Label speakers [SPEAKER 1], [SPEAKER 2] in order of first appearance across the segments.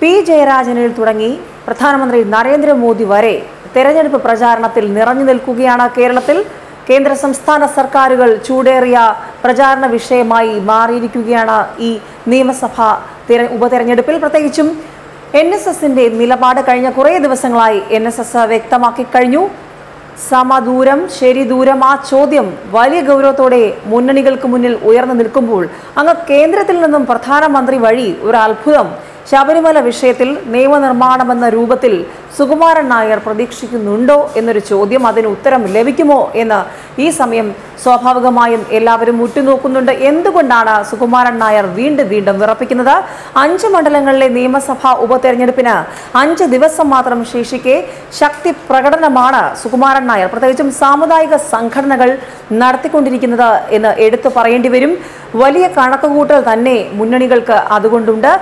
[SPEAKER 1] P. ജയരാജനിൽ തുടങ്ങി പ്രധാനമന്ത്രി നരേന്ദ്രമോദി വരെ തെരഞ്ഞെടുപ്പ് പ്രചാരണത്തിൽ നിറഞ്ഞു നിൽക്കുകയാണ് കേരളത്തിൽ. കേന്ദ്ര സംസ്ഥാന സർക്കാരുകൾ ചൂടേറിയ പ്രചാരണ വിഷയമായി മാറിയിരിക്കുകയാണ് ഈ നിയമസഭാ തിര- ഉപതെരഞ്ഞെടുപ്പിൽ. പ്രത്യേകിച്ചും എൻ എസ് എസിന്റെ നിലപാട് കഴിഞ്ഞ കുറേ ദിവസങ്ങളായി എൻ എസ് എസ് വ്യക്തമാക്കി കഴിഞ്ഞു. സമദൂരം ശരി ദൂരം ആ ചോദ്യം വലിയ ഗൗരവത്തോടെ മുന്നണികൾക്ക് മുന്നിൽ ഉയർന്നു നിൽക്കുമ്പോൾ അങ്ങ് കേന്ദ്രത്തിൽ നിന്നും പ്രധാനമന്ത്രി വഴി ഒരു അത്ഭുതം ശബരിമല വിഷയത്തിൽ നിയമനിർമ്മാണമെന്ന രൂപത്തിൽ സുകുമാരൻ നായർ പ്രതീക്ഷിക്കുന്നുണ്ടോ എന്നൊരു ചോദ്യം അതിന് ഉത്തരം ലഭിക്കുമോ എന്ന് ഈ സമയം സ്വാഭാവികമായും എല്ലാവരും ഉറ്റുനോക്കുന്നുണ്ട്. എന്തുകൊണ്ടാണ് സുകുമാരൻ നായർ വീണ്ടും വീണ്ടും വിറപ്പിക്കുന്നത്? അഞ്ച് മണ്ഡലങ്ങളിലെ നിയമസഭാ ഉപതെരഞ്ഞെടുപ്പിന് അഞ്ച് ദിവസം മാത്രം ശേഷിക്കെ ശക്തി പ്രകടനമാണ് സുകുമാരൻ നായർ പ്രത്യേകിച്ചും സാമുദായിക സംഘടനകൾ നടത്തിക്കൊണ്ടിരിക്കുന്നത് എന്ന് എടുത്തു പറയേണ്ടി വരും. വലിയ കണക്കുകൂട്ടൽ തന്നെ മുന്നണികൾക്ക് അതുകൊണ്ടുണ്ട്.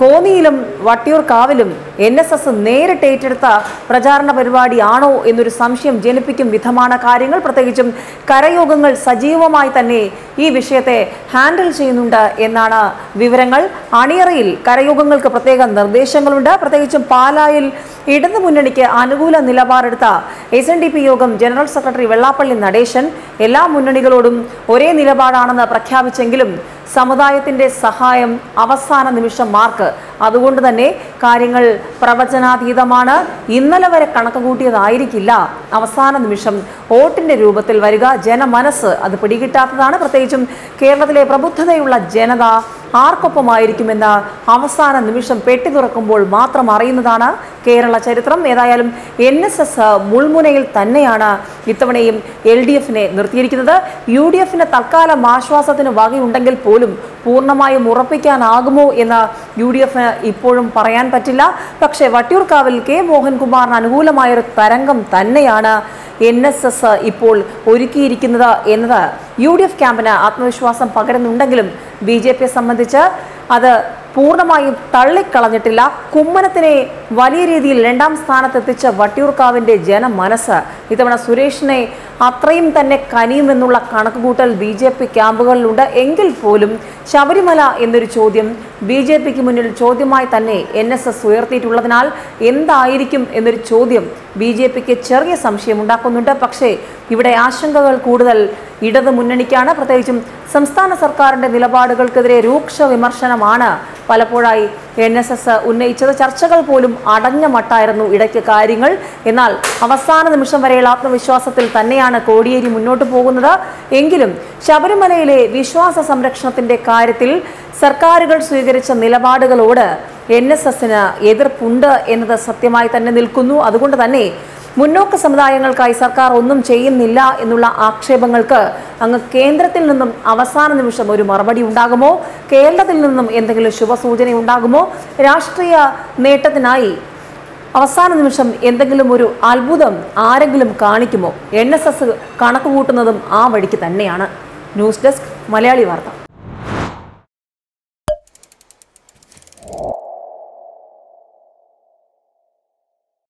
[SPEAKER 1] കോന്നിയിലും വട്ടിയൂർക്കാവിലും എൻ എസ് എസ് നേരിട്ട് ഏറ്റെടുത്ത പ്രചാരണ പരിപാടിയാണോ എന്നൊരു സംശയം ജനിപ്പിക്കും വിധമാണ് കാര്യങ്ങൾ. പ്രത്യേകിച്ചും കരയോഗങ്ങൾ സജീവമായി തന്നെ ഈ വിഷയത്തെ ഹാൻഡിൽ ചെയ്യുന്നുണ്ട് എന്നാണ് വിവരങ്ങൾ. അണിയറയിൽ കരയോഗങ്ങൾക്ക് പ്രത്യേക നിർദ്ദേശങ്ങളുണ്ട്. പ്രത്യേകിച്ചും പാലായിൽ ഇടതു മുന്നണിക്ക് അനുകൂല നിലപാടെടുത്ത എസ് എൻ ഡി പി യോഗം ജനറൽ സെക്രട്ടറി വെള്ളാപ്പള്ളി നടേശൻ എല്ലാ മുന്നണികളോടും ഒരേ നിലപാടാണെന്ന് പ്രഖ്യാപിച്ചെങ്കിലും സമുദായത്തിന്റെ സഹായം അവസാന നിമിഷം മാർക്ക്. അതുകൊണ്ട് തന്നെ കാര്യങ്ങൾ പ്രവചനാതീതമാണ്. ഇന്നലെ വരെ കണക്ക് കൂട്ടിയതായിരിക്കില്ല അവസാന നിമിഷം വോട്ടിന്റെ രൂപത്തിൽ വരിക ജനമനസ്സ് അത് പിടികിട്ടാത്തതാണ്. പ്രത്യേകിച്ചും കേരളത്തിലെ പ്രബുദ്ധതയുള്ള ജനത ആർക്കൊപ്പമായിരിക്കുമെന്ന് അവസാന നിമിഷം പെട്ടി തുറക്കുമ്പോൾ മാത്രം അറിയുന്നതാണ് കേരള ചരിത്രം. ഏതായാലും എൻ മുൾമുനയിൽ തന്നെയാണ് ഇത്തവണയും എൽ ഡി എഫിനെ നിർത്തിയിരിക്കുന്നത്. യു ഡി എഫിന് തൽക്കാലം ആശ്വാസത്തിന് വകയുണ്ടെങ്കിൽ പോലും പൂർണമായും ഉറപ്പിക്കാനാകുമോ എന്ന് യു ഡി എഫിന് ഇപ്പോഴും പറയാൻ പറ്റില്ല. പക്ഷേ വട്ടിയൂർക്കാവിൽ കെ മോഹൻകുമാറിന് അനുകൂലമായൊരു തരംഗം തന്നെയാണ് എൻ എസ് എസ് ഇപ്പോൾ ഒരുക്കിയിരിക്കുന്നത് എന്നത്. യു ഡി എഫ് ക്യാമ്പിന് ആത്മവിശ്വാസം പകരുന്നുണ്ടെങ്കിലും ബി ജെ പിയെ സംബന്ധിച്ച് അത് പൂർണമായും തള്ളിക്കളഞ്ഞിട്ടില്ല. കുമ്മനത്തിനെ വലിയ രീതിയിൽ രണ്ടാം സ്ഥാനത്തെത്തിച്ച വട്ടിയൂർക്കാവിന്റെ ജനമനസ് ഇത്തവണ സുരേഷിനെ അത്രയും തന്നെ കനിയുമെന്നുള്ള കണക്കുകൂട്ടൽ ബി ജെ പി ക്യാമ്പുകളിലുണ്ട്. എങ്കിൽ പോലും ശബരിമല എന്നൊരു ചോദ്യം ബി ജെ പിക്ക് മുന്നിൽ ചോദ്യമായി തന്നെ എൻ എസ് എസ് ഉയർത്തിയിട്ടുള്ളതിനാൽ എന്തായിരിക്കും എന്നൊരു ചോദ്യം ബി ജെ പിക്ക് ചെറിയ സംശയം ഉണ്ടാക്കുന്നുണ്ട്. പക്ഷേ ഇവിടെ ആശങ്കകൾ കൂടുതൽ ഇടതു മുന്നണിക്കാണ് പ്രത്യേകിച്ചും സംസ്ഥാന സർക്കാരിന്റെ നിലപാടുകൾക്കെതിരെ രൂക്ഷ വിമർശനമാണ് പലപ്പോഴായി എൻ എസ് എസ് ഉന്നയിച്ചത് ചർച്ചകൾ പോലും അടഞ്ഞ മട്ടായിരുന്നു ഇടയ്ക്ക് കാര്യങ്ങൾ. എന്നാൽ അവസാന നിമിഷം വരെയുള്ള ആത്മവിശ്വാസത്തിൽ തന്നെയാണ് കോടിയേരി മുന്നോട്ട് പോകുന്നത്. എങ്കിലും ശബരിമലയിലെ വിശ്വാസ സംരക്ഷണത്തിന്റെ കാര്യത്തിൽ സർക്കാരുകൾ സ്വീകരിച്ച നിലപാടുകളോട് എൻ എസ് എസിന് എതിർപ്പുണ്ട് എന്നത് സത്യമായി തന്നെ നിൽക്കുന്നു. അതുകൊണ്ട് തന്നെ മുന്നോക്ക സമുദായങ്ങൾക്കായി സർക്കാർ ഒന്നും ചെയ്യുന്നില്ല എന്നുള്ള ആക്ഷേപങ്ങൾക്ക് അങ്ങ് കേന്ദ്രത്തിൽ നിന്നും അവസാന നിമിഷം ഒരു മറുപടി ഉണ്ടാകുമോ? കേരളത്തിൽ നിന്നും എന്തെങ്കിലും ശുഭസൂചന ഉണ്ടാകുമോ? രാഷ്ട്രീയ നേട്ടത്തിനായി അവസാന നിമിഷം എന്തെങ്കിലും ഒരു അത്ഭുതം ആരെങ്കിലും കാണിക്കുമോ? എൻ എസ് എസ് കണക്ക് കൂട്ടുന്നതും ആ വഴിക്ക് തന്നെയാണ്. ന്യൂസ് ഡെസ്ക് മലയാളി വാർത്ത.